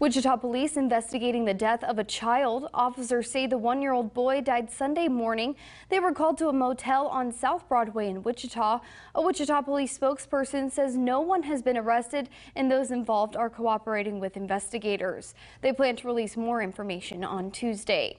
Wichita police investigating the death of a child. Officers say the one-year-old boy died Sunday morning. They were called to a motel on South Broadway in Wichita. A Wichita police spokesperson says no one has been arrested and those involved are cooperating with investigators. They plan to release more information on Tuesday.